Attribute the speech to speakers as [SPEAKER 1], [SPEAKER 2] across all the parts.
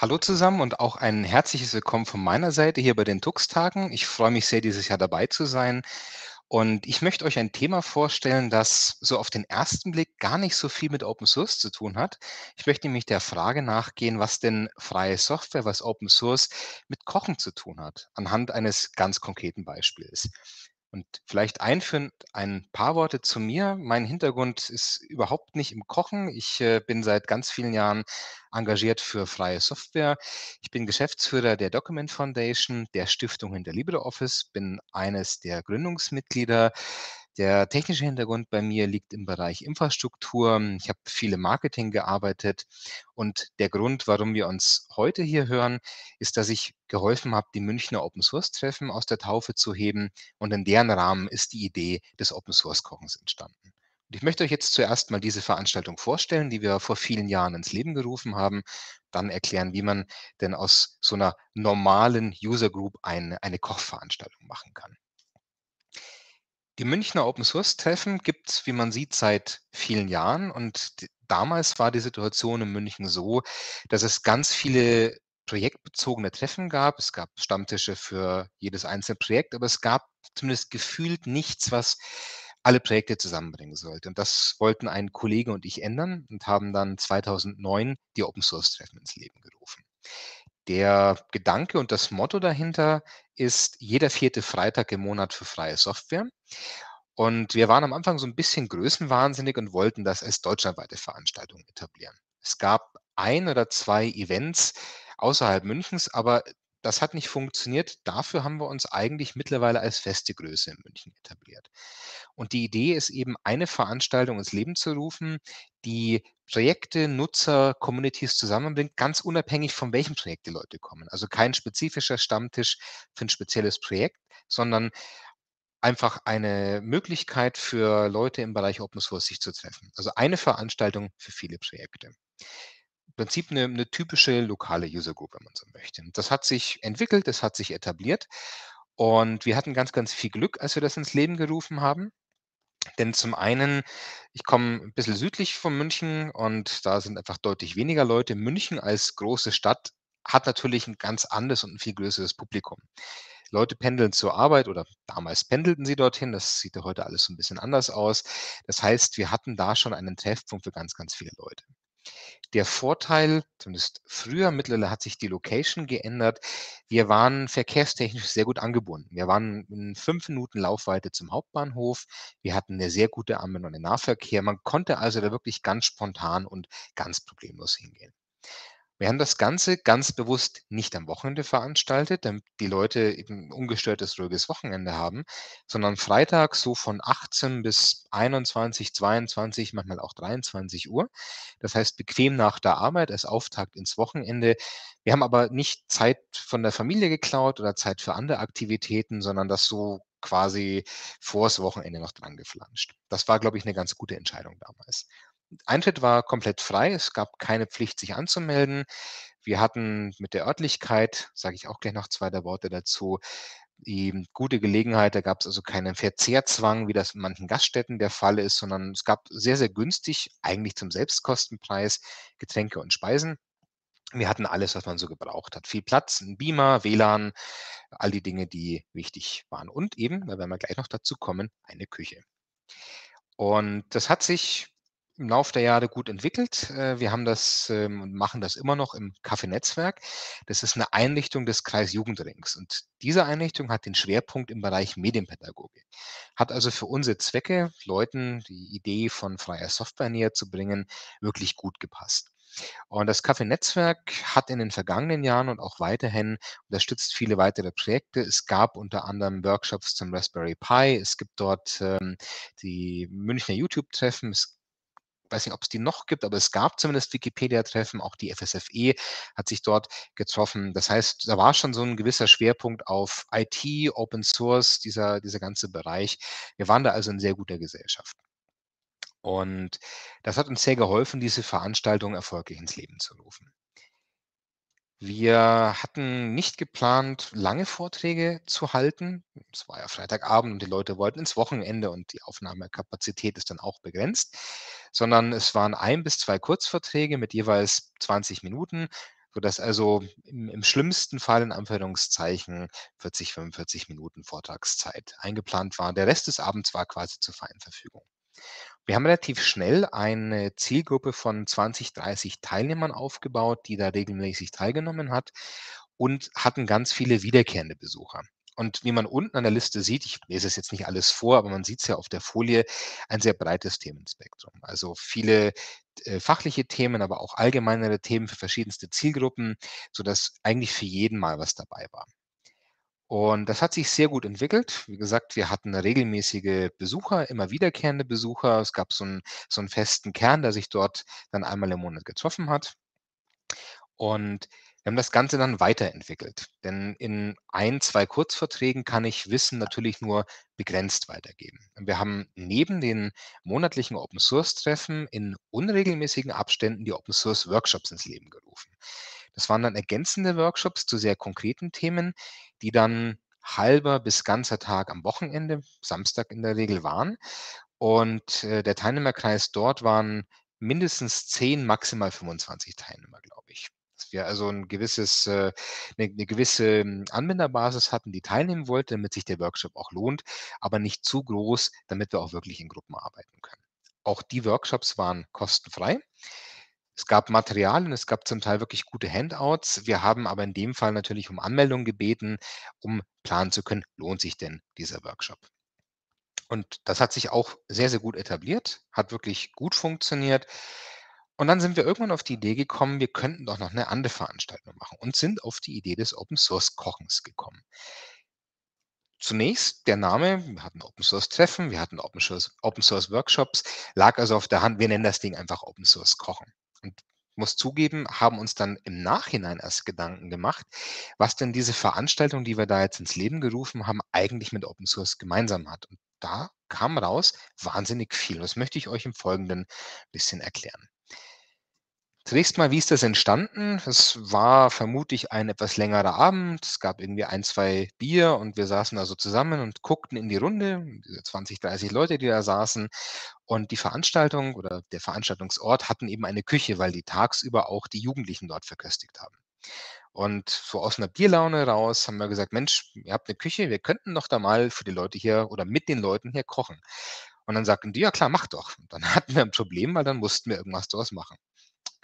[SPEAKER 1] Hallo zusammen und auch ein herzliches Willkommen von meiner Seite hier bei den Tux-Tagen. Ich freue mich sehr, dieses Jahr dabei zu sein. Und ich möchte euch ein Thema vorstellen, das so auf den ersten Blick gar nicht so viel mit Open Source zu tun hat. Ich möchte nämlich der Frage nachgehen, was denn freie Software, was Open Source mit Kochen zu tun hat, anhand eines ganz konkreten Beispiels. Und vielleicht einführend ein paar Worte zu mir. Mein Hintergrund ist überhaupt nicht im Kochen. Ich äh, bin seit ganz vielen Jahren engagiert für freie Software. Ich bin Geschäftsführer der Document Foundation, der Stiftung hinter LibreOffice, bin eines der Gründungsmitglieder der technische Hintergrund bei mir liegt im Bereich Infrastruktur. Ich habe viele Marketing gearbeitet und der Grund, warum wir uns heute hier hören, ist, dass ich geholfen habe, die Münchner Open Source Treffen aus der Taufe zu heben und in deren Rahmen ist die Idee des Open Source Kochens entstanden. Und ich möchte euch jetzt zuerst mal diese Veranstaltung vorstellen, die wir vor vielen Jahren ins Leben gerufen haben, dann erklären, wie man denn aus so einer normalen User Group eine, eine Kochveranstaltung machen kann. Die Münchner Open-Source-Treffen gibt es, wie man sieht, seit vielen Jahren. Und damals war die Situation in München so, dass es ganz viele projektbezogene Treffen gab. Es gab Stammtische für jedes einzelne Projekt, aber es gab zumindest gefühlt nichts, was alle Projekte zusammenbringen sollte. Und das wollten ein Kollege und ich ändern und haben dann 2009 die Open-Source-Treffen ins Leben gerufen. Der Gedanke und das Motto dahinter ist jeder vierte Freitag im Monat für freie Software. Und wir waren am Anfang so ein bisschen größenwahnsinnig und wollten das als deutschlandweite Veranstaltung etablieren. Es gab ein oder zwei Events außerhalb Münchens, aber das hat nicht funktioniert. Dafür haben wir uns eigentlich mittlerweile als feste Größe in München etabliert. Und die Idee ist eben, eine Veranstaltung ins Leben zu rufen, die Projekte, Nutzer, Communities zusammenbringt, ganz unabhängig von welchem Projekt die Leute kommen. Also kein spezifischer Stammtisch für ein spezielles Projekt, sondern einfach eine Möglichkeit für Leute im Bereich Open Source sich zu treffen. Also eine Veranstaltung für viele Projekte. Im Prinzip eine, eine typische lokale User Group, wenn man so möchte. Das hat sich entwickelt, das hat sich etabliert und wir hatten ganz, ganz viel Glück, als wir das ins Leben gerufen haben. Denn zum einen, ich komme ein bisschen südlich von München und da sind einfach deutlich weniger Leute. München als große Stadt hat natürlich ein ganz anderes und ein viel größeres Publikum. Leute pendeln zur Arbeit oder damals pendelten sie dorthin. Das sieht ja heute alles so ein bisschen anders aus. Das heißt, wir hatten da schon einen Treffpunkt für ganz, ganz viele Leute. Der Vorteil, zumindest früher, mittlerweile hat sich die Location geändert. Wir waren verkehrstechnisch sehr gut angebunden. Wir waren in fünf Minuten Laufweite zum Hauptbahnhof. Wir hatten eine sehr gute Anbindung an den Nahverkehr. Man konnte also da wirklich ganz spontan und ganz problemlos hingehen. Wir haben das Ganze ganz bewusst nicht am Wochenende veranstaltet, damit die Leute eben ungestörtes, ruhiges Wochenende haben, sondern Freitag so von 18 bis 21, 22, manchmal auch 23 Uhr. Das heißt, bequem nach der Arbeit als Auftakt ins Wochenende. Wir haben aber nicht Zeit von der Familie geklaut oder Zeit für andere Aktivitäten, sondern das so quasi vors Wochenende noch dran geflanscht. Das war, glaube ich, eine ganz gute Entscheidung damals. Eintritt war komplett frei. Es gab keine Pflicht, sich anzumelden. Wir hatten mit der Örtlichkeit, sage ich auch gleich noch zwei der Worte dazu, die gute Gelegenheit. Da gab es also keinen Verzehrzwang, wie das in manchen Gaststätten der Fall ist, sondern es gab sehr, sehr günstig, eigentlich zum Selbstkostenpreis, Getränke und Speisen. Wir hatten alles, was man so gebraucht hat. Viel Platz, ein Beamer, WLAN, all die Dinge, die wichtig waren. Und eben, da werden wir gleich noch dazu kommen, eine Küche. Und das hat sich im Laufe der Jahre gut entwickelt. Äh, wir haben das ähm, und machen das immer noch im Kaffee-Netzwerk. Das ist eine Einrichtung des Kreisjugendrings. Und diese Einrichtung hat den Schwerpunkt im Bereich Medienpädagogik. Hat also für unsere Zwecke, Leuten die Idee von freier Software näher zu bringen, wirklich gut gepasst. Und das Kaffee-Netzwerk hat in den vergangenen Jahren und auch weiterhin unterstützt viele weitere Projekte. Es gab unter anderem Workshops zum Raspberry Pi. Es gibt dort ähm, die Münchner YouTube-Treffen. Es weiß nicht, ob es die noch gibt, aber es gab zumindest Wikipedia-Treffen, auch die FSFE hat sich dort getroffen. Das heißt, da war schon so ein gewisser Schwerpunkt auf IT, Open Source, dieser, dieser ganze Bereich. Wir waren da also in sehr guter Gesellschaft. Und das hat uns sehr geholfen, diese Veranstaltung erfolgreich ins Leben zu rufen. Wir hatten nicht geplant, lange Vorträge zu halten. Es war ja Freitagabend und die Leute wollten ins Wochenende und die Aufnahmekapazität ist dann auch begrenzt, sondern es waren ein bis zwei Kurzvorträge mit jeweils 20 Minuten, sodass also im im schlimmsten Fall in Anführungszeichen 40, 45 Minuten Vortragszeit eingeplant war. Der Rest des Abends war quasi zur freien Verfügung. Wir haben relativ schnell eine Zielgruppe von 20, 30 Teilnehmern aufgebaut, die da regelmäßig teilgenommen hat und hatten ganz viele wiederkehrende Besucher. Und wie man unten an der Liste sieht, ich lese es jetzt nicht alles vor, aber man sieht es ja auf der Folie, ein sehr breites Themenspektrum. Also viele äh, fachliche Themen, aber auch allgemeinere Themen für verschiedenste Zielgruppen, sodass eigentlich für jeden mal was dabei war. Und das hat sich sehr gut entwickelt. Wie gesagt, wir hatten regelmäßige Besucher, immer wiederkehrende Besucher. Es gab so 'n so 'n festen Kern, der sich dort dann einmal im Monat getroffen hat. Und wir haben das Ganze dann weiterentwickelt, denn in ein, 2 Kurzvorträgen kann ich Wissen natürlich nur begrenzt weitergeben. Wir haben neben den monatlichen Open-Source-Treffen in unregelmäßigen Abständen die Open-Source-Workshops ins Leben gerufen. Das waren dann ergänzende Workshops zu sehr konkreten Themen, die dann halber bis ganzer Tag am Wochenende, Samstag in der Regel waren. Und, äh, der Teilnehmerkreis dort waren mindestens 10, maximal 25 Teilnehmer, glaube ich. Dass wir also 'n gewisses äh, 'ne 'ne gewisse, hm, Anwenderbasis hatten, die teilnehmen wollte, damit sich der Workshop auch lohnt, aber nicht zu groß, damit wir auch wirklich in Gruppen arbeiten können. Auch die Workshops waren kostenfrei. Es gab Material und es gab zum Teil wirklich gute Handouts. Wir haben aber in dem Fall natürlich um Anmeldung gebeten, um planen zu können, lohnt sich denn dieser Workshop? Und das hat sich auch sehr, sehr gut etabliert, hat wirklich gut funktioniert. Und dann sind wir irgendwann auf die Idee gekommen, wir könnten doch noch 'ne andere Veranstaltung machen und sind auf die Idee des Open-Source-Kochens gekommen. Zunächst der Name, wir hatten Open-Source-Treffen, wir hatten Open-Source Open-Source-Workshops, lag also auf der Hand, wir nennen das Ding einfach Open-Source-Kochen. Und muss zugeben, haben uns dann im Nachhinein erst Gedanken gemacht, was denn diese Veranstaltung, die wir da jetzt ins Leben gerufen haben, eigentlich mit Open Source gemeinsam hat. Und da kam raus wahnsinnig viel. Das möchte ich euch im Folgenden bisschen erklären. Zunächst mal, wie ist das entstanden? Es war vermutlich ein etwas längerer Abend. Es gab irgendwie 1, 2 Bier und wir saßen da so zusammen und guckten in die Runde, diese 20, 30 Leute, die da saßen. Und die Veranstaltung oder der Veranstaltungsort hatten eben eine Küche, weil die tagsüber auch die Jugendlichen dort verköstigt haben. Und so aus 'ner Bierlaune raus haben wir gesagt: „Mensch, ihr habt 'ne Küche, wir könnten doch da mal für die Leute hier oder mit den Leuten hier kochen.“ Und dann sagten die: „Ja klar, macht doch.“ Und dann hatten wir 'n Problem, weil dann mussten wir irgendwas draus machen.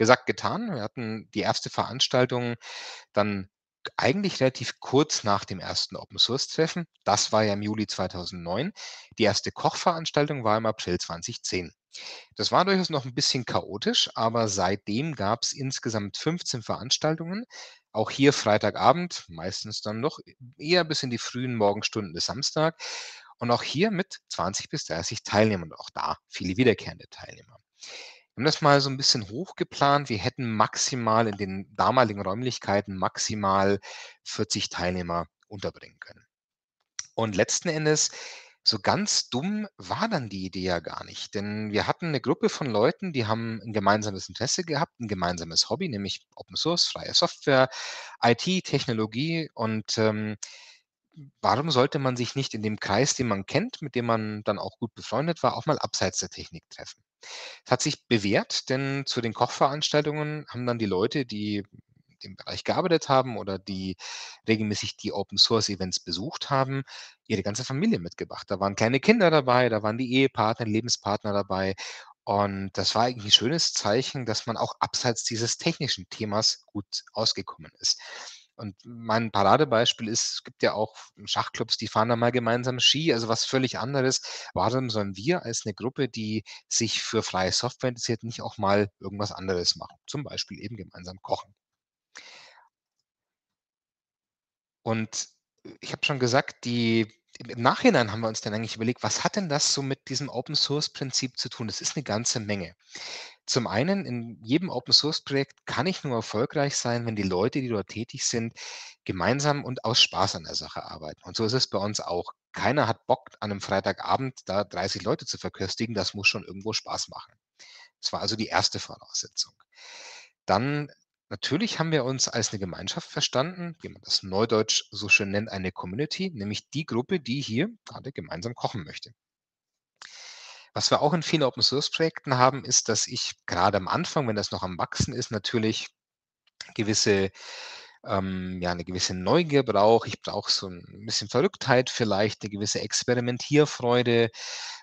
[SPEAKER 1] Gesagt, getan. Wir hatten die 1. Veranstaltung dann eigentlich relativ kurz nach dem 1. Open-Source-Treffen. Das war ja im Juli 2009. Die 1. Kochveranstaltung war im April 2010. Das war durchaus noch 'n bisschen chaotisch, aber seitdem gab's insgesamt 15 Veranstaltungen. Auch hier Freitagabend, meistens dann noch eher bis in die frühen Morgenstunden des Samstag. Und auch hier mit 20 bis 30 Teilnehmern auch da viele wiederkehrende Teilnehmer. Wir haben das mal so 'n bisschen hochgeplant. Wir hätten maximal in den damaligen Räumlichkeiten maximal 40 Teilnehmer unterbringen können. Und letzten Endes, so ganz dumm war dann die Idee ja gar nicht, denn wir hatten 'ne Gruppe von Leuten, die haben 'n gemeinsames Interesse gehabt, 'n gemeinsames Hobby, nämlich Open Source, freie Software, IT, Technologie und, ähm, warum sollte man sich nicht in dem Kreis, den man kennt, mit dem man dann auch gut befreundet war, auch mal abseits der Technik treffen? Es hat sich bewährt, denn zu den Kochveranstaltungen haben dann die Leute, die im Bereich gearbeitet haben oder die regelmäßig die Open-Source-Events besucht haben, ihre ganze Familie mitgebracht. Da waren kleine Kinder dabei, da waren die Ehepartner, Lebenspartner dabei. Und das war eigentlich 'n schönes Zeichen, dass man auch abseits dieses technischen Themas gut ausgekommen ist. Und mein Paradebeispiel ist, es gibt ja auch Schachclubs, die fahren dann mal gemeinsam Ski, also was völlig anderes. Warum sollen wir als 'ne Gruppe, die sich für freie Software interessiert, nicht auch mal irgendwas anderes machen, zum Beispiel eben gemeinsam kochen? Und ich habe schon gesagt, die im Nachhinein haben wir uns dann eigentlich überlegt: „Was hat denn das so mit diesem Open-Source-Prinzip zu tun?“ Das ist 'ne ganze Menge. Zum einen, in jedem Open-Source-Projekt kann ich nur erfolgreich sein, wenn die Leute, die dort tätig sind, gemeinsam und aus Spaß an der Sache arbeiten. Und so ist es bei uns auch. Keiner hat Bock, an 'nem Freitagabend da 30 Leute zu verköstigen. Das muss schon irgendwo Spaß machen. Das war also die 1. Voraussetzung. Dann natürlich haben wir uns als 'ne Gemeinschaft verstanden, wie man das neudeutsch so schön nennt, eine Community, nämlich die Gruppe, die hier grade gemeinsam kochen möchte. Was wir auch in vielen Open-Source-Projekten haben, ist, dass ich grade am Anfang, wenn das noch am Wachsen ist, natürlich gewisse ähm, ja, 'ne gewisse Neugier brauche. Ich brauche so 'n bisschen Verrücktheit vielleicht, 'ne gewisse Experimentierfreude.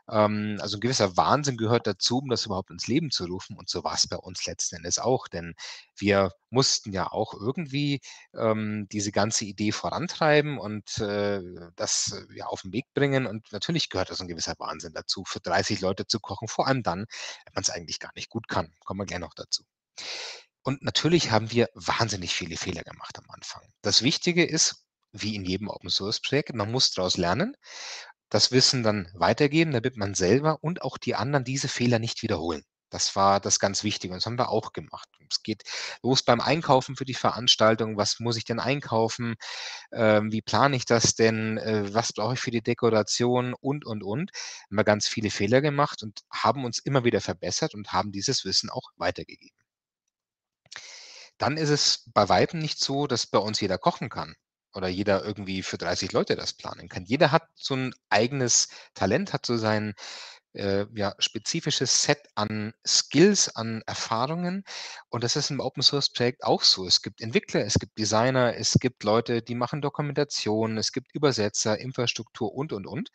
[SPEAKER 1] Ähm, also 'n gewisser Wahnsinn gehört dazu, um das überhaupt ins Leben zu rufen und so war's bei uns letzten Endes auch, denn wir mussten ja auch irgendwie, ähm, diese ganze Idee vorantreiben und, äh, das, äh, ja, auf 'n Weg bringen und natürlich gehört da so 'n gewisser Wahnsinn dazu, für 30 Leute zu kochen, vor allem dann, wenn man's eigentlich gar nicht gut kann. Kommen wir gleich noch dazu. Und natürlich haben wir wahnsinnig viele Fehler gemacht am Anfang. Das Wichtige ist, wie in jedem Open-Source-Projekt, man muss draus lernen, das Wissen dann weitergeben, damit man selber und auch die anderen diese Fehler nicht wiederholen. Das war das ganz Wichtige und das haben wir auch gemacht. Es geht los beim Einkaufen für die Veranstaltung. Was muss ich denn einkaufen? Ähm, wie plane ich das denn? Äh, was brauche ich für die Dekoration? Und, und, und. Haben wir ganz viele Fehler gemacht und haben uns immer wieder verbessert und haben dieses Wissen auch weitergegeben. Dann ist es bei Weitem nicht so, dass bei uns jeder kochen kann oder jeder irgendwie für 30 Leute das planen kann. Jeder hat so 'n eigenes Talent, hat so sein, äh, ja, spezifisches Set an Skills, an Erfahrungen und das ist im Open-Source-Projekt auch so. Es gibt Entwickler, es gibt Designer, es gibt Leute, die machen Dokumentation, es gibt Übersetzer, Infrastruktur und, und, und.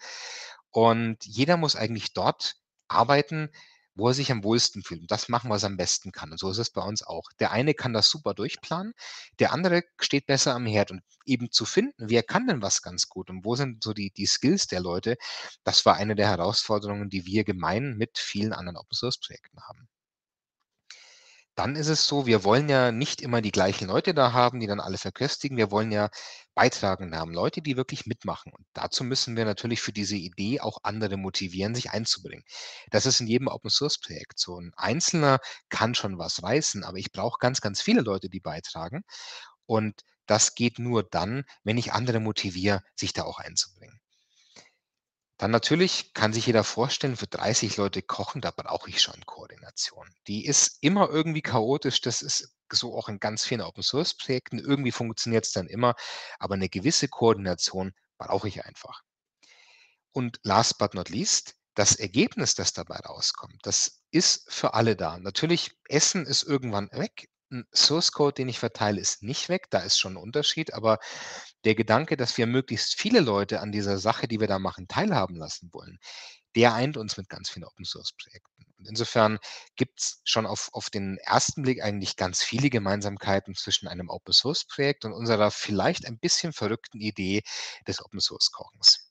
[SPEAKER 1] Und jeder muss eigentlich dort arbeiten, wo er sich am wohlsten fühlt und das machen, was er am besten kann. Und so ist es bei uns auch. Der eine kann das super durchplanen, der andere steht besser am Herd und eben zu finden, wer kann denn was ganz gut und wo sind so die die Skills der Leute, das war eine der Herausforderungen, die wir gemein mit vielen anderen Open-Source-Projekten haben. Dann ist es so, wir wollen ja nicht immer die gleichen Leute da haben, die dann alle verköstigen. Wir wollen ja Beitragende haben, Leute, die wirklich mitmachen. Und dazu müssen wir natürlich für diese Idee auch andere motivieren, sich einzubringen. Das ist in jedem Open-Source-Projekt so. 'N Einzelner kann schon was reißen, aber ich brauche ganz, ganz viele Leute, die beitragen. Und das geht nur dann, wenn ich andere motiviere, sich da auch einzubringen. Dann natürlich kann sich jeder vorstellen, für 30 Leute kochen, da brauche ich schon Koordination. Die ist immer irgendwie chaotisch. Das ist so auch in ganz vielen Open-Source-Projekten. Irgendwie funktioniert's dann immer, aber 'ne gewisse Koordination brauche ich einfach. Und last but not least, das Ergebnis, das dabei rauskommt, das ist für alle da. Natürlich, Essen ist irgendwann weg. 'N Source Code, den ich verteile, ist nicht weg, da ist schon 'n Unterschied, aber der Gedanke, dass wir möglichst viele Leute an dieser Sache, die wir da machen, teilhaben lassen wollen, der eint uns mit ganz vielen Open-Source-Projekten. Und insofern gibt's schon auf auf den ersten Blick eigentlich ganz viele Gemeinsamkeiten zwischen einem Open-Source-Projekt und unserer vielleicht ein bisschen verrückten Idee des Open-Source-Kochens.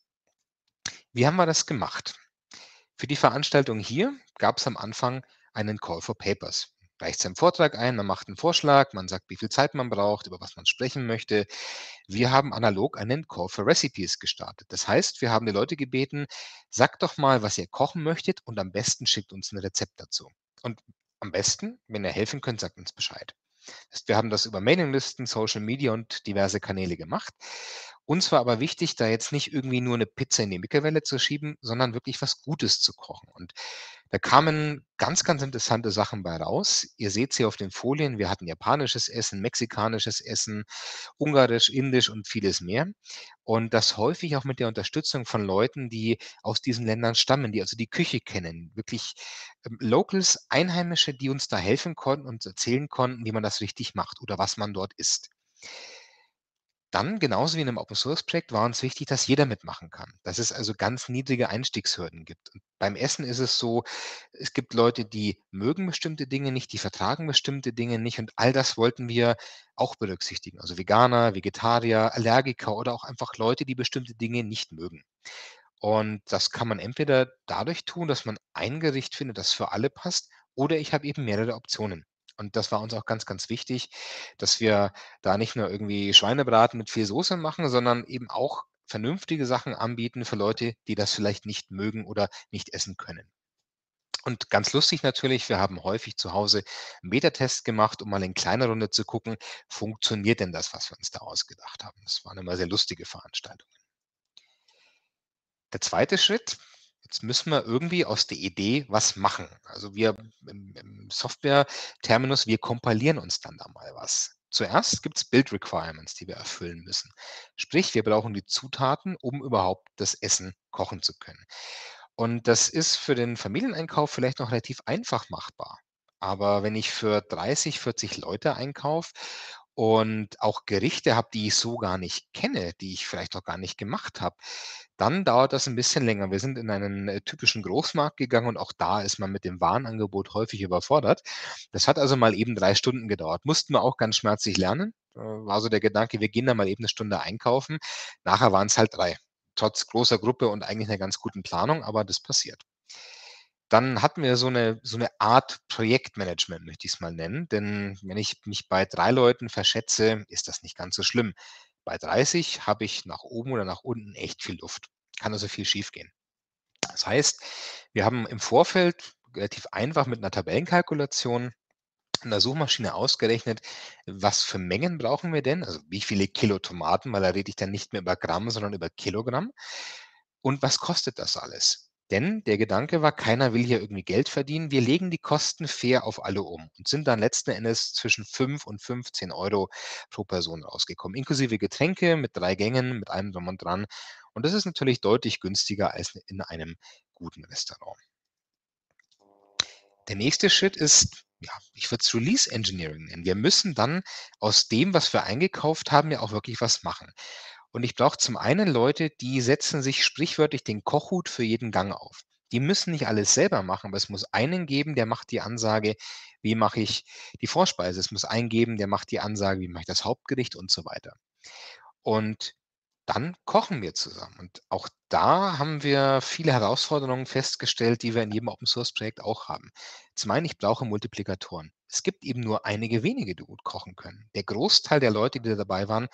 [SPEAKER 1] Wie haben wir das gemacht? Für die Veranstaltung hier gab's am Anfang einen Call for Papers. Reicht seinen Vortrag ein, man macht 'n Vorschlag, man sagt, wie viel Zeit man braucht, über was man sprechen möchte. Wir haben analog einen Call for Recipes gestartet. Das heißt, wir haben die Leute gebeten: „Sagt doch mal, was ihr kochen möchtet und am besten schickt uns 'n Rezept dazu. Und am besten, wenn ihr helfen könnt, sagt uns Bescheid.“ Heißt, wir haben das über Mailinglisten, Social Media und diverse Kanäle gemacht. Uns war aber wichtig, da jetzt nicht irgendwie nur 'ne Pizza in die Mikrowelle zu schieben, sondern wirklich was Gutes zu kochen. Und da kamen ganz, ganz interessante Sachen bei raus. Ihr seht's hier auf den Folien. Wir hatten japanisches Essen, mexikanisches Essen, ungarisch, indisch und vieles mehr. Und das häufig auch mit der Unterstützung von Leuten, die aus diesen Ländern stammen, die also die Küche kennen. Wirklich, ähm, Locals, Einheimische, die uns da helfen konnten, uns erzählen konnten, wie man das richtig macht oder was man dort isst. Dann, genauso wie in 'nem Open-Source-Projekt, war uns wichtig, dass jeder mitmachen kann, dass es also ganz niedrige Einstiegshürden gibt. Und beim Essen ist es so, es gibt Leute, die mögen bestimmte Dinge nicht, die vertragen bestimmte Dinge nicht und all das wollten wir auch berücksichtigen. Also Veganer, Vegetarier, Allergiker oder auch einfach Leute, die bestimmte Dinge nicht mögen. Und das kann man entweder dadurch tun, dass man ein Gericht findet, das für alle passt, oder ich habe eben mehrere Optionen. Und das war uns auch ganz, ganz wichtig, dass wir da nicht nur irgendwie Schweinebraten mit viel Soße machen, sondern eben auch vernünftige Sachen anbieten für Leute, die das vielleicht nicht mögen oder nicht essen können. Und ganz lustig natürlich, wir haben häufig zu Hause 'n Betatest gemacht, um mal in kleiner Runde zu gucken, funktioniert denn das, was wir uns da ausgedacht haben? Das waren immer sehr lustige Veranstaltungen. Der 2. Schritt, jetzt müssen wir irgendwie aus der Idee was machen. Also, wir im Software-Terminus, wir kompilieren uns dann da mal was. Zuerst gibt's Build Requirements, die wir erfüllen müssen. Sprich, wir brauchen die Zutaten, um überhaupt das Essen kochen zu können. Und das ist für den Familieneinkauf vielleicht noch relativ einfach machbar. Aber wenn ich für 30, 40 Leute einkaufe und auch Gerichte habe, die ich so gar nicht kenne, die ich vielleicht auch gar nicht gemacht habe, dann dauert das 'n bisschen länger. Wir sind in einen, äh, typischen Großmarkt gegangen und auch da ist man mit dem Warenangebot häufig überfordert. Das hat also mal eben 3 Stunden gedauert. Mussten wir auch ganz schmerzlich lernen. Äh, war so der Gedanke, wir gehen da mal eben 'ne Stunde einkaufen. Nachher waren's halt 3, trotz großer Gruppe und eigentlich 'ner ganz guten Planung, aber das passiert. Dann hatten wir so 'ne so 'ne Art Projektmanagement, möchte ich's mal nennen, denn wenn ich mich bei 3 Leuten verschätze, ist das nicht ganz so schlimm. Bei 30 habe ich nach oben oder nach unten echt viel Luft. Kann also viel schiefgehen. Das heißt, wir haben im Vorfeld relativ einfach mit 'ner Tabellenkalkulation in der Suchmaschine ausgerechnet, was für Mengen brauchen wir denn? Also, wie viele Kilo Tomaten, weil da rede ich dann nicht mehr über Gramm, sondern über Kilogramm. Und was kostet das alles? Denn der Gedanke war, keiner will hier irgendwie Geld verdienen. Wir legen die Kosten fair auf alle um und sind dann letzten Endes zwischen 5 und 15 € pro Person rausgekommen, inklusive Getränke mit 3 Gängen, mit allem Drum und Dran. Und das ist natürlich deutlich günstiger als in einem guten Restaurant. Der nächste Schritt ist, ja, ich würde es Release Engineering nennen. Wir müssen dann aus dem, was wir eingekauft haben, ja auch wirklich was machen. Und ich brauche zum einen Leute, die setzen sich sprichwörtlich den Kochhut für jeden Gang auf. Die müssen nicht alles selber machen, aber es muss einen geben, der macht die Ansage: „Wie mache ich die Vorspeise?“ Es muss einen geben, der macht die Ansage: „Wie mache ich das Hauptgericht?“ und so weiter. Und dann kochen wir zusammen. Und auch da haben wir viele Herausforderungen festgestellt, die wir in jedem Open-Source-Projekt auch haben. Zum einen, ich brauche Multiplikatoren. Es gibt eben nur einige wenige, die gut kochen können. Der Großteil der Leute, die da dabei waren,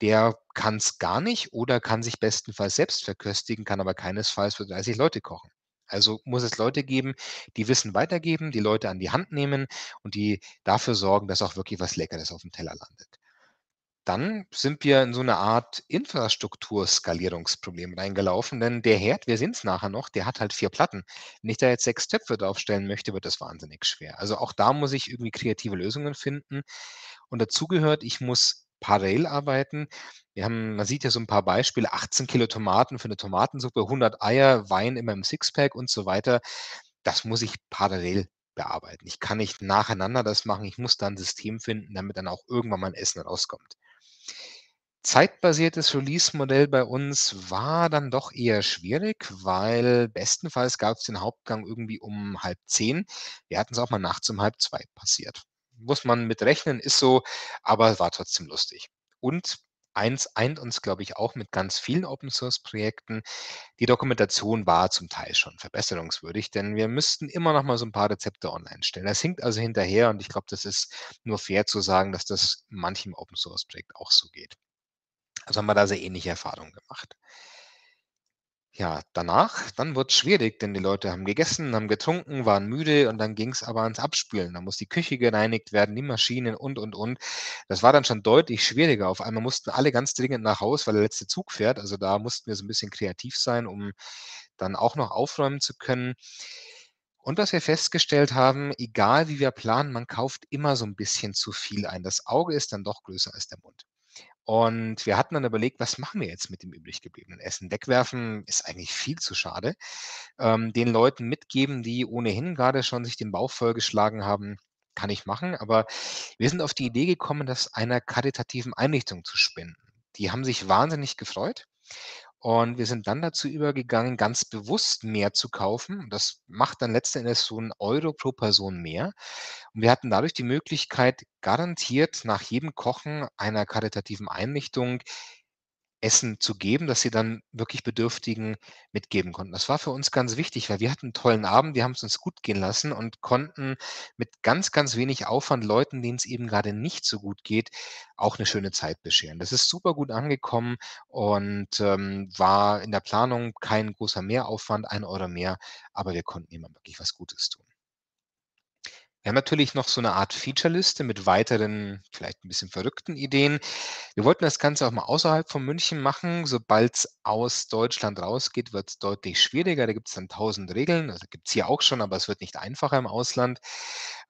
[SPEAKER 1] der kann's gar nicht oder kann sich bestenfalls selbst verköstigen, kann aber keinesfalls für 30 Leute kochen. Also muss es Leute geben, die Wissen weitergeben, die Leute an die Hand nehmen und die dafür sorgen, dass auch wirklich was Leckeres aufm Teller landet. Dann sind wir in so 'ne Art Infrastrukturskalierungsproblem reingelaufen, denn der Herd, wir sehen's nachher noch, der hat halt 4 Platten. Wenn ich da jetzt 6 Töpfe draufstellen möchte, wird das wahnsinnig schwer. Also, auch da muss ich irgendwie kreative Lösungen finden. Und dazu gehört, ich muss parallel arbeiten. Wir haben man sieht ja so 'n paar Beispiele, 18 Kilo Tomaten für 'ne Tomatensuppe, 100 Eier, Wein in meinem Sixpack und so weiter. Das muss ich parallel bearbeiten. Ich kann nicht nacheinander das machen. Ich muss da 'n System finden, damit dann auch irgendwann mein Essen rauskommt. Zeitbasiertes Release-Modell bei uns war dann doch eher schwierig, weil bestenfalls gab's den Hauptgang irgendwie um 9:30. Wir hatten's auch mal nachts um 1:30 passiert. Muss man mit rechnen, ist so, aber war trotzdem lustig. Und eins eint uns, glaube ich, auch mit ganz vielen Open-Source-Projekten: Die Dokumentation war zum Teil schon verbesserungswürdig, denn wir müssten immer noch mal so 'n paar Rezepte online stellen. Das hinkt also hinterher und ich glaube, das ist nur fair zu sagen, dass das manchem Open-Source-Projekt auch so geht. Also, haben wir da sehr ähnliche Erfahrungen gemacht. Ja, danach dann wurd's schwierig, denn die Leute haben gegessen, haben getrunken, waren müde und dann ging's aber ans Abspülen. Da muss die Küche gereinigt werden, die Maschinen und, und, und. Das war dann schon deutlich schwieriger. Auf einmal mussten alle ganz dringend nach Haus, weil der letzte Zug fährt. Also, da mussten wir so 'n bisschen kreativ sein, um dann auch noch aufräumen zu können. Und was wir festgestellt haben, egal wie wir planen, man kauft immer so 'n bisschen zu viel ein. Das Auge ist dann doch größer als der Mund. Und wir hatten dann überlegt: „Was machen wir jetzt mit dem übrig gebliebenen Essen?“ Wegwerfen ist eigentlich viel zu schade. Ähm, den Leuten mitgeben, die ohnehin grade schon sich den Bauch vollgeschlagen haben, kann ich machen. Aber wir sind auf die Idee gekommen, das einer karitativen Einrichtung zu spenden. Die haben sich wahnsinnig gefreut und wir sind dann dazu übergegangen, ganz bewusst mehr zu kaufen. Das macht dann letzten Endes so 'n Euro pro Person mehr. Und wir hatten dadurch die Möglichkeit, garantiert nach jedem Kochen einer karitativen Einrichtung Essen zu geben, das sie dann wirklich Bedürftigen mitgeben konnten. Das war für uns ganz wichtig, weil wir hatten 'n tollen Abend, wir haben's uns gut gehen lassen und konnten mit ganz, ganz wenig Aufwand Leuten, denen's eben grade nicht so gut geht, auch 'ne schöne Zeit bescheren. Das ist super gut angekommen und, ähm, war in der Planung kein großer Mehraufwand, 1 € mehr, aber wir konnten jemandem wirklich was Gutes tun. Wir haben natürlich noch so 'ne Art Featureliste mit weiteren, vielleicht 'n bisschen verrückten Ideen. Wir wollten das Ganze auch mal außerhalb von München machen. Sobald's aus Deutschland rausgeht, wird's deutlich schwieriger. Da gibt's dann 1.000 Regeln. Also, gibt's hier auch schon, aber es wird nicht einfacher im Ausland.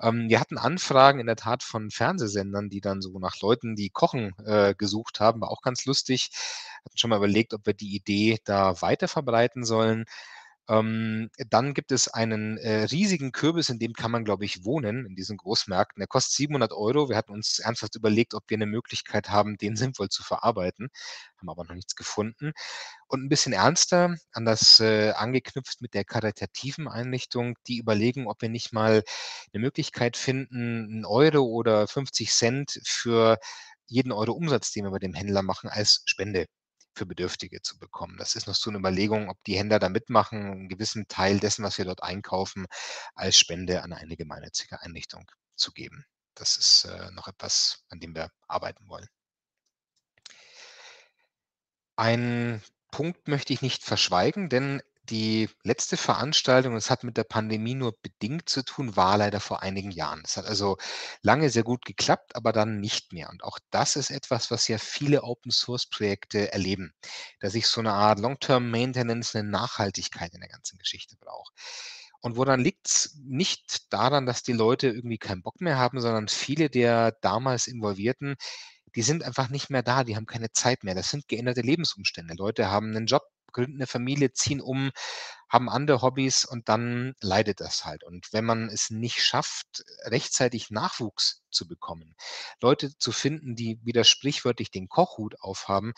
[SPEAKER 1] Ähm, wir hatten Anfragen in der Tat von Fernsehsendern, die dann so nach Leuten, die kochen, äh, gesucht haben. War auch ganz lustig. Hatten schon mal überlegt, ob wir die Idee da weiterverbreiten sollen. Ähm, dann gibt es einen, äh, riesigen Kürbis, in dem kann man, glaube ich, wohnen, in diesen Großmärkten. Der kostet 700 €. Wir hatten uns ernsthaft überlegt, ob wir 'ne Möglichkeit haben, den sinnvoll zu verarbeiten, haben aber noch nichts gefunden. Und 'n bisschen ernster, an das äh, angeknüpft mit der karitativen Einrichtung, die überlegen, ob wir nicht mal 'ne Möglichkeit finden, 1 € oder 50 für jeden Euro Umsatz, den wir bei dem Händler machen, als Spende für Bedürftige zu bekommen. Das ist noch so 'ne Überlegung, ob die Händler da mitmachen, 'n gewissen Teil dessen, was wir dort einkaufen, als Spende an eine gemeinnützige Einrichtung zu geben. Das ist, äh, noch etwas, an dem wir arbeiten wollen. Ein Punkt möchte ich nicht verschweigen, denn die letzte Veranstaltung, das hat mit der Pandemie nur bedingt zu tun, war leider vor einigen Jahren. Es hat also lange sehr gut geklappt, aber dann nicht mehr. Und auch das ist etwas, was ja viele Open-Source-Projekte erleben, dass ich so 'ne Art Long-Term Maintenance, 'ne Nachhaltigkeit in der ganzen Geschichte brauche. Und woran liegt's? Nicht daran, dass die Leute irgendwie keinen Bock mehr haben, sondern viele der damals Involvierten, die sind einfach nicht mehr da, die haben keine Zeit mehr. Das sind geänderte Lebensumstände. Leute haben 'nen Job, gründen 'ne Familie, ziehen um, haben andere Hobbys und dann leidet das halt. Und wenn man es nicht schafft, rechtzeitig Nachwuchs zu bekommen, Leute zu finden, die wieder sprichwörtlich den Kochhut aufhaben,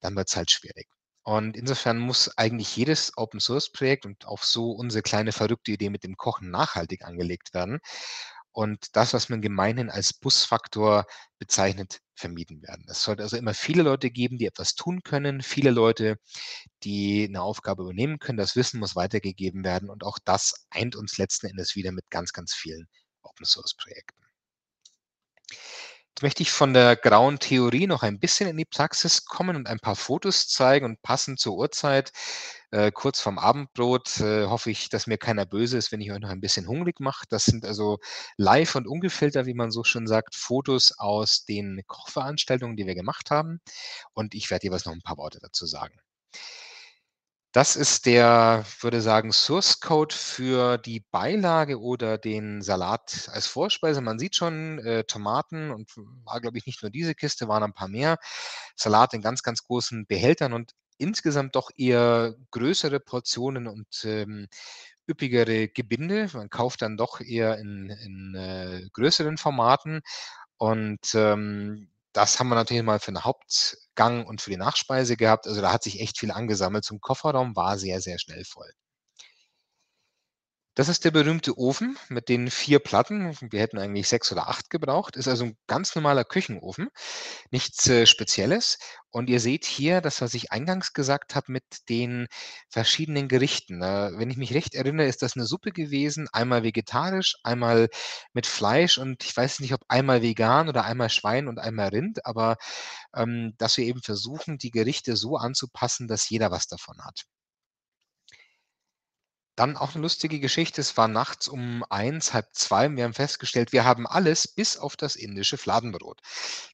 [SPEAKER 1] dann wird's halt schwierig. Und insofern muss eigentlich jedes Open-Source-Projekt und auch so unsere kleine verrückte Idee mit dem Kochen nachhaltig angelegt werden und das, was man gemeinhin als Push-Faktor bezeichnet, vermieden werden. Es sollte also immer viele Leute geben, die etwas tun können, viele Leute, die 'ne Aufgabe übernehmen können. Das Wissen muss weitergegeben werden und auch das eint uns letzten Endes wieder mit ganz, ganz vielen Open-Source-Projekten. Jetzt möchte ich von der grauen Theorie noch ein bisschen in die Praxis kommen und ein paar Fotos zeigen und passend zur Uhrzeit, äh, kurz vorm Abendbrot, äh, hoffe ich, dass mir keiner böse ist, wenn ich euch noch ein bisschen hungrig mache. Das sind also live und ungefiltert, wie man so schön sagt, Fotos aus den Kochveranstaltungen, die wir gemacht haben. Und ich werde jeweils noch 'n paar Worte dazu sagen. Das ist der, würde sagen, Source Code für die Beilage oder den Salat als Vorspeise. Man sieht schon, äh, Tomaten und war, glaube ich, nicht nur diese Kiste, waren ein paar mehr. Salat in ganz, ganz großen Behältern und insgesamt doch eher größere Portionen und, ähm, üppigere Gebinde. Man kauft dann doch eher in in, äh, größeren Formaten und, ähm, das haben wir natürlich mal für 'n Hauptgang und für die Nachspeise gehabt. Also, da hat sich echt viel angesammelt. 'n Kofferraum war sehr, sehr schnell voll. Das ist der berühmte Ofen mit den 4 Platten. Wir hätten eigentlich 6 oder 8 gebraucht. Ist also 'n ganz normaler Küchenofen, nichts, äh, Spezielles. Und ihr seht hier das, was ich eingangs gesagt habe mit den verschiedenen Gerichten. Äh, wenn ich mich recht erinnere, ist das 'ne Suppe gewesen, einmal vegetarisch, einmal mit Fleisch und ich weiß nicht, ob einmal vegan oder einmal Schwein und einmal Rind, aber, ähm, dass wir eben versuchen, die Gerichte so anzupassen, dass jeder was davon hat. Dann auch 'ne lustige Geschichte. Es war nachts um 1, 1:30 und wir haben festgestellt, wir haben alles bis auf das indische Fladenbrot.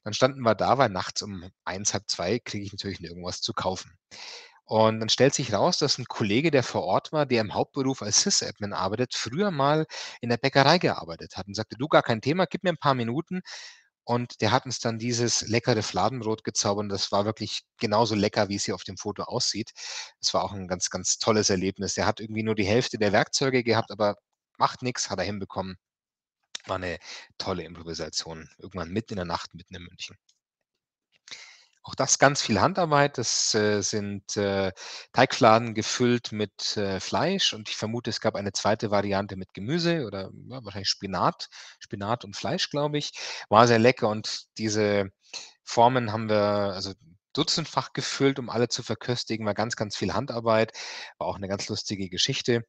[SPEAKER 1] Dann standen wir da, weil nachts um 1, 1:30 kriege ich natürlich nirgendwo was zu kaufen. Und dann stellt sich raus, dass 'n Kollege, der vor Ort war, der im Hauptberuf als Sys-Admin arbeitet, früher mal in der Bäckerei gearbeitet hat und sagte: „Du, gar kein Thema, gib mir 'n paar Minuten.“ Und der hat uns dann dieses leckere Fladenbrot gezaubert das war wirklich genauso lecker, wie's hier auf dem Foto aussieht. Es war auch 'n ganz, ganz tolles Erlebnis. Der hat irgendwie nur die Hälfte der Werkzeuge gehabt, aber macht nix, hat er hinbekommen. War 'ne tolle Improvisation, irgendwann mitten in der Nacht, mitten in München. Auch das ganz viel Handarbeit. Das, äh, sind, äh, Teigfladen gefüllt mit, äh, Fleisch und ich vermute, es gab eine 2. Variante mit Gemüse oder, ja, wahrscheinlich Spinat Spinat und Fleisch, glaube ich. War sehr lecker und diese Formen haben wir, also, dutzendfach gefüllt, um alle zu verköstigen. War ganz, ganz viel Handarbeit, war auch 'ne ganz lustige Geschichte.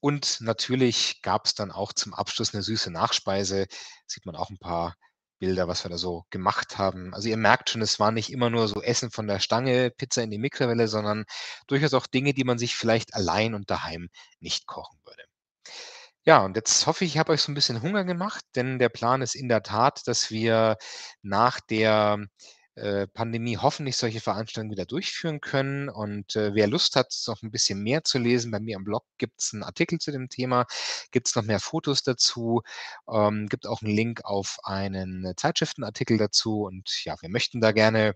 [SPEAKER 1] Und natürlich gab's dann auch zum Abschluss 'ne süße Nachspeise. Sieht man auch 'n paar Bilder, was wir da so gemacht haben. Also, ihr merkt schon, es war nicht immer nur so Essen von der Stange, Pizza in die Mikrowelle, sondern durchaus auch Dinge, die man sich vielleicht allein und daheim nicht kochen würde. Ja, und jetzt hoffe ich, ich habe euch so 'n bisschen Hunger gemacht, denn der Plan ist in der Tat, dass wir nach der, Pandemie hoffentlich solche Veranstaltungen wieder durchführen können. Und, äh, wer Lust hat, noch 'n bisschen mehr zu lesen, bei mir im Blog gibt's 'n Artikel zu dem Thema, gibt's noch mehr Fotos dazu, ähm, gibt auch 'n Link auf einen Zeitschriftenartikel dazu und ja, wir möchten da gerne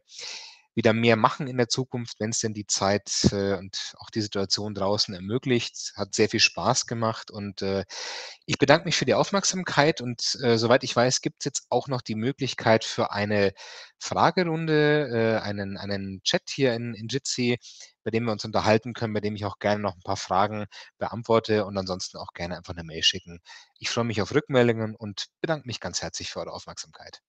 [SPEAKER 1] wieder mehr machen in der Zukunft, wenn's denn die Zeit, äh, und auch die Situation draußen ermöglicht. Hat sehr viel Spaß gemacht und, äh, ich bedanke mich für die Aufmerksamkeit und, äh, soweit ich weiß, gibt's jetzt auch noch die Möglichkeit für eine Fragerunde, äh, einen einen Chat hier in in Jitsi, bei dem wir uns unterhalten können, bei dem ich auch gerne noch 'n paar Fragen beantworte und ansonsten auch gerne einfach 'ne Mail schicken. Ich freue mich auf Rückmeldungen und bedanke mich ganz herzlich für eure Aufmerksamkeit.